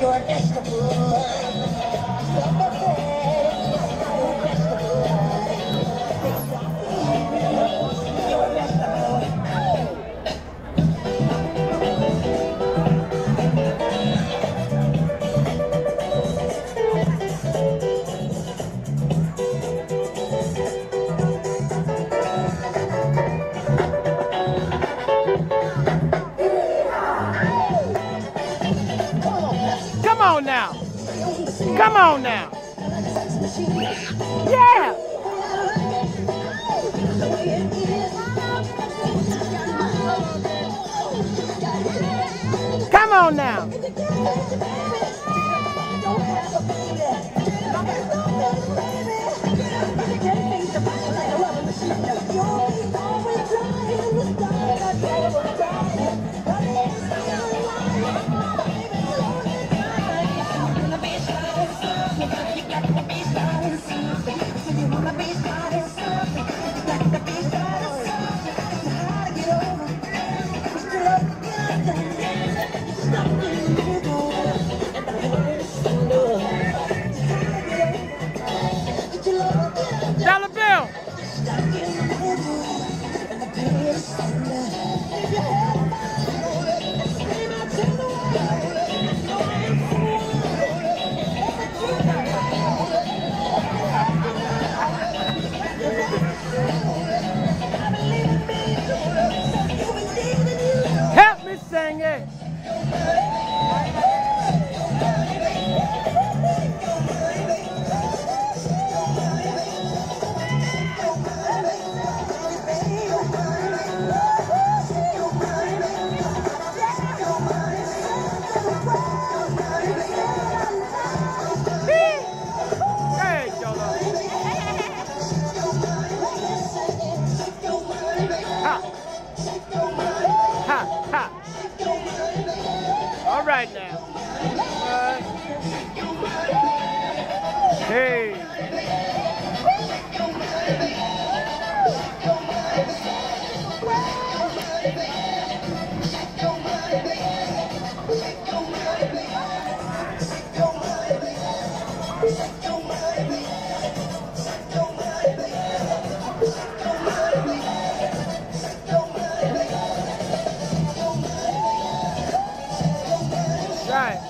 Come Come on now. Yeah. Come on now. Help right now. Hey. Right. One は。